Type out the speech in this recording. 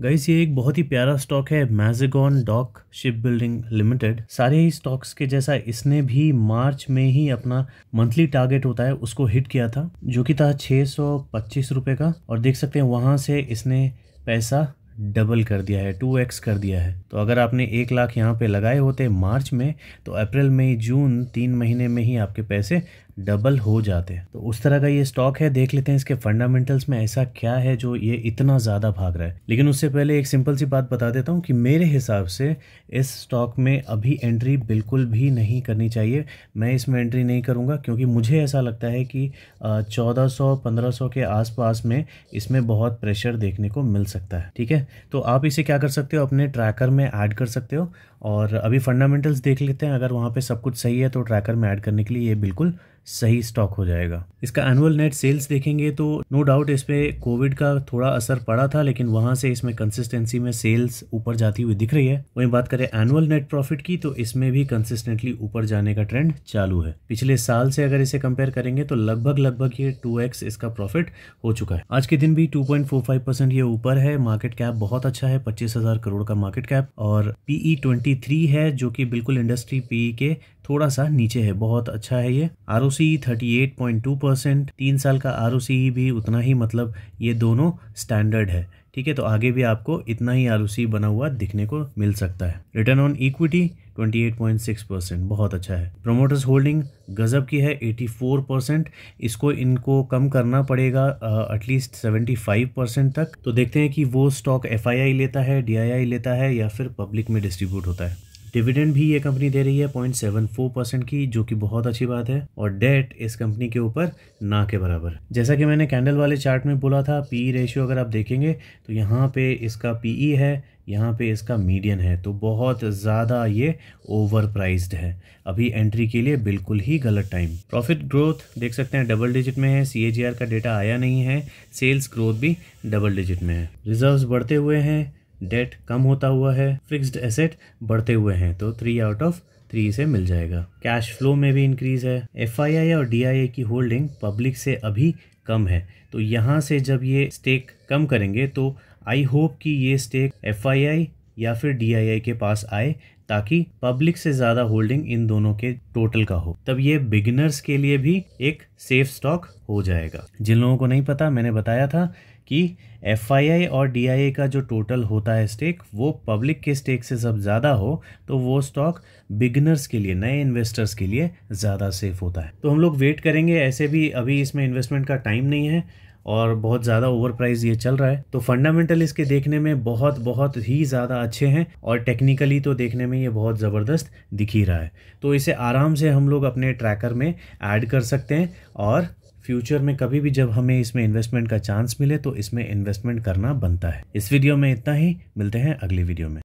Guys ये एक बहुत ही प्यारा स्टॉक है Mazagon dock ship building limited सारे ही स्टॉक्स के जैसा इसने भी मार्च में ही अपना मंथली टारगेट होता है, उसको हिट किया था, जो कि था छः सौ पच्चीस का। और देख सकते हैं, वहाँ से इसने पैसा डबल कर दिया है टू एक्स कर दिया है। तो अगर आपने एक लाख यहाँ पे लगाए होते मार्च में तो अप्रैल, मई, जून तीन महीने में ही आपके पैसे डबल हो जाते हैं। तो उस तरह का ये स्टॉक है, देख लेते हैं इसके फंडामेंटल्स में ऐसा क्या है जो ये इतना ज़्यादा भाग रहा है। लेकिन उससे पहले एक सिंपल सी बात बता देता हूँ कि मेरे हिसाब से इस स्टॉक में अभी एंट्री बिल्कुल भी नहीं करनी चाहिए। मैं इसमें एंट्री नहीं करूँगा क्योंकि मुझे ऐसा लगता है कि चौदह सौ, पंद्रह सौ के आसपास में इसमें बहुत प्रेशर देखने को मिल सकता है। ठीक है? तो आप इसे क्या कर सकते हो? अपने ट्रैकर में ऐड कर सकते हो। और अभी फंडामेंटल्स देख लेते हैं। अगर वहाँ पे सब कुछ सही है तो ट्रैकर में ऐड करने के लिए ये बिल्कुल सही स्टॉक हो जाएगा। इसका एनुअल नेट सेल्स देखेंगे तो नो डाउट इस पे कोविड का थोड़ा असर पड़ा था, लेकिन वहाँ से इसमें कंसिस्टेंसी में सेल्स ऊपर जाती हुई दिख रही है। वहीं बात करें एनुअल नेट प्रॉफिट की तो इसमें भी कंसिस्टेंटली ऊपर जाने का ट्रेंड चालू है। पिछले साल से अगर इसे कंपेयर करेंगे तो लगभग लगभग ये टू इसका प्रॉफिट हो चुका है। आज के दिन भी टू ये ऊपर है। मार्केट कैप बहुत अच्छा है, पच्चीस करोड़ का मार्केट कैप और पीई ट्वेंटी है, जो कि बिल्कुल इंडस्ट्री पीई के थोड़ा सा नीचे है बहुत अच्छा है ये। R O C thirty eight point two percent तीन साल का आर ओ सी भी उतना ही मतलब ये दोनों स्टैंडर्ड है। ठीक है तो आगे भी आपको इतना ही आरओसी बना हुआ दिखने को मिल सकता है। रिटर्न ऑन इक्विटी 28.6 परसेंट बहुत अच्छा है। प्रोमोटर्स होल्डिंग गजब की है 84 परसेंट इसको इनको कम करना पड़ेगा एटलीस्ट uh, 75 परसेंट तक। तो देखते हैं कि वो स्टॉक एफआईआई लेता है डीआईआई लेता है या फिर पब्लिक में डिस्ट्रीब्यूट होता है। डिविडेंड भी ये कंपनी दे रही है पॉइंट सेवन फोर परसेंट की, जो कि बहुत अच्छी बात है, और डेट इस कंपनी के ऊपर ना के बराबर। जैसा कि मैंने कैंडल वाले चार्ट में बोला था पी रेशियो अगर आप देखेंगे तो यहाँ पे इसका पीई है, यहाँ पे इसका मीडियन है तो बहुत ज़्यादा ये ओवर प्राइज्ड है। अभी एंट्री के लिए बिल्कुल ही गलत टाइम प्रॉफिट ग्रोथ देख सकते हैं डबल डिजिट में है सीएजीआर का डेटा आया नहीं है सेल्स ग्रोथ भी डबल डिजिट में है। रिजर्व्स बढ़ते हुए हैं डेट कम होता हुआ है फिक्स्ड एसेट बढ़ते हुए हैं तो थ्री आउट ऑफ़ थ्री से मिल जाएगा। कैश फ्लो में भी इंक्रीज है। एफआईआई और डी की होल्डिंग पब्लिक से अभी कम है। तो यहाँ से जब ये स्टेक कम करेंगे तो आई होप कि ये स्टेक एफआईआई या फिर डी के पास आए ताकि पब्लिक से ज़्यादा होल्डिंग इन दोनों के टोटल का हो। तब ये बिगिनर्स के लिए भी एक सेफ़ स्टॉक हो जाएगा। जिन लोगों को नहीं पता, मैंने बताया था कि एफ़ और डी का जो टोटल होता है स्टेक वो पब्लिक के स्टेक से जब ज़्यादा हो तो वो स्टॉक बिगनर्स के लिए, नए इन्वेस्टर्स के लिए ज़्यादा सेफ़ होता है। तो हम लोग वेट करेंगे, ऐसे भी अभी इसमें इन्वेस्टमेंट का टाइम नहीं है। और बहुत ज़्यादा ओवर प्राइस ये चल रहा है। तो फंडामेंटल इसके देखने में बहुत बहुत ही ज़्यादा अच्छे हैं और टेक्निकली तो देखने में ये बहुत ज़बरदस्त दिख ही रहा है। तो इसे आराम से हम लोग अपने ट्रैकर में ऐड कर सकते हैं और फ्यूचर में कभी भी जब हमें इसमें इन्वेस्टमेंट का चांस मिले तो इसमें इन्वेस्टमेंट करना बनता है। इस वीडियो में इतना ही। मिलते हैं अगली वीडियो में।